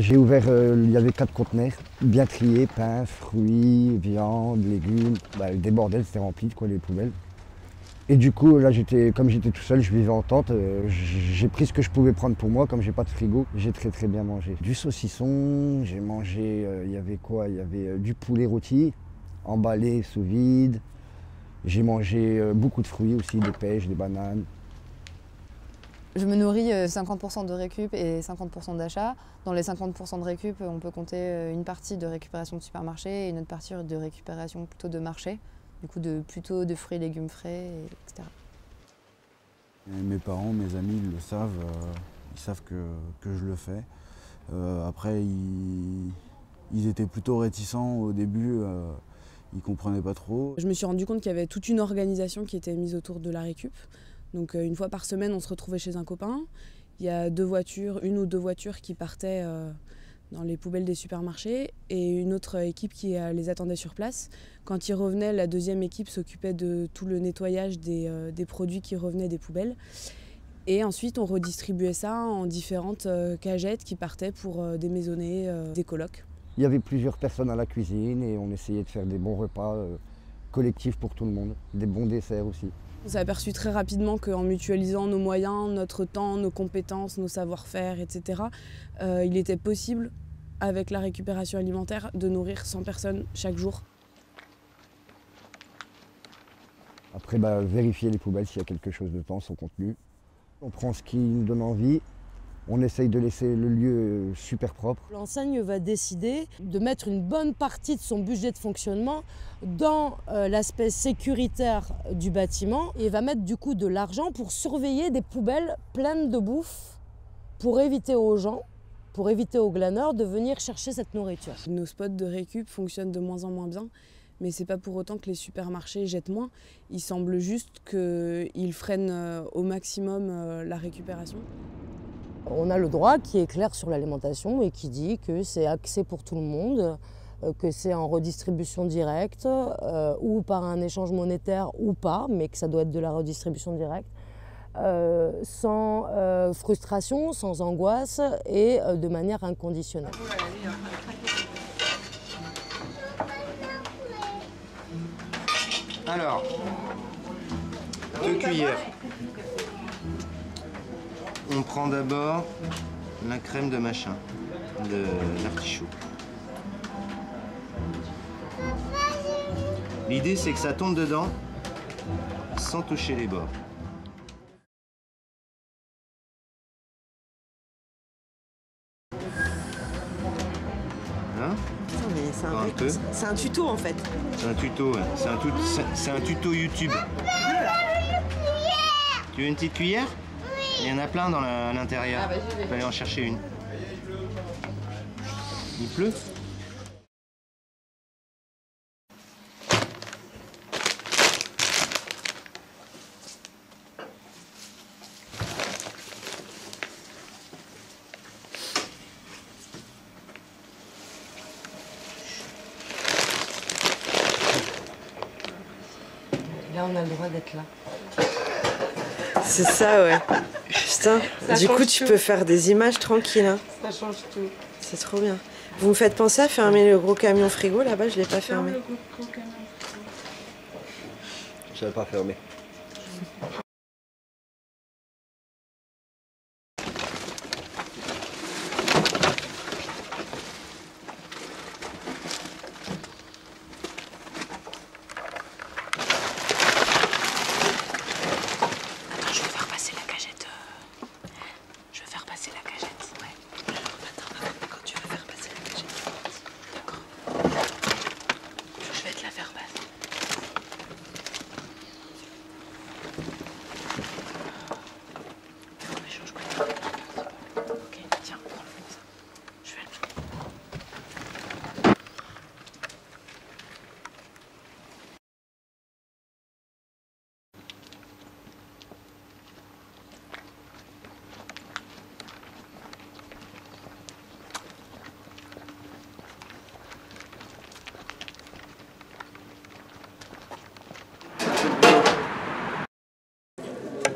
J'ai ouvert, euh, il y avait quatre conteneurs, bien triés, pain, fruits, viande, légumes. Bah, des bordels, c'était rempli, quoi, les poubelles. Et du coup, là, j'étais, comme j'étais tout seul, je vivais en tente, euh, j'ai pris ce que je pouvais prendre pour moi, comme j'ai pas de frigo, j'ai très très bien mangé. Du saucisson, j'ai mangé, euh, il y avait quoi? Il y avait du poulet rôti, emballé sous vide. J'ai mangé beaucoup de fruits aussi, des pêches, des bananes. Je me nourris 50% de récup et 50% d'achat. Dans les 50% de récup, on peut compter une partie de récupération de supermarché et une autre partie de récupération plutôt de marché du coup de, plutôt de fruits et légumes frais, etc. mes parents, mes amis, ils le savent, euh, ils savent que, je le fais. Euh, après, ils, étaient plutôt réticents au début, euh, ils comprenaient pas trop. Je me suis rendu compte qu'il y avait toute une organisation qui était mise autour de la récup. Donc une fois par semaine, on se retrouvait chez un copain. Il y a deux voitures, une ou deux voitures qui partaient dans les poubelles des supermarchés et une autre équipe qui euh, les attendait sur place. Quand ils revenaient, la deuxième équipe s'occupait de tout le nettoyage des, euh, produits qui revenaient des poubelles. Et ensuite, on redistribuait ça en différentes euh, cagettes qui partaient pour démaisonner des colocs. Il y avait plusieurs personnes à la cuisine et on essayait de faire des bons repas collectifs pour tout le monde, des bons desserts aussi. On s'est aperçu très rapidement qu'en mutualisant nos moyens, notre temps, nos compétences, nos savoir-faire, etc., euh, il était possible, avec la récupération alimentaire, de nourrir 100 personnes chaque jour. Après, bah, vérifier les poubelles s'il y a quelque chose de temps, son contenu. On prend ce qui nous donne envie, on essaye de laisser le lieu super propre. L'enseigne va décider de mettre une bonne partie de son budget de fonctionnement dans euh, l'aspect sécuritaire du bâtiment et va mettre du coup de l'argent pour surveiller des poubelles pleines de bouffe pour éviter aux gens pour éviter aux glaneurs de venir chercher cette nourriture. Nos spots de récup fonctionnent de moins en moins bien, mais c'est pas pour autant que les supermarchés jettent moins. Il semble juste qu'ils freinent euh, au maximum euh, la récupération. On a le droit qui est clair sur l'alimentation et qui dit que c'est accès pour tout le monde, euh, que c'est en redistribution directe euh, ou par un échange monétaire ou pas, mais que ça doit être de la redistribution directe, euh, sans frustration, sans angoisse et de manière inconditionnelle. Alors, deux cuillères. On prend d'abord la crème de machin, de l'artichaut. L'idée c'est que ça tombe dedans sans toucher les bords. Hein c'est un, tuto en fait. C'est un tuto, c'est un, tuto YouTube. Tu veux une petite cuillère? Il y en a plein dans à l'intérieur. Ah bah, je vais aller en chercher une. Il pleut Là, on a le droit d'être là. C'est ça, ouais. Putain, du coup, tu peux faire des images tranquilles. Hein. Ça change tout. C'est trop bien. Vous me faites penser à fermer le gros camion frigo là-bas, je l'ai pas fermé. Je l'ai pas fermé. questions.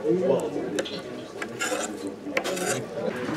よろしくお願いします。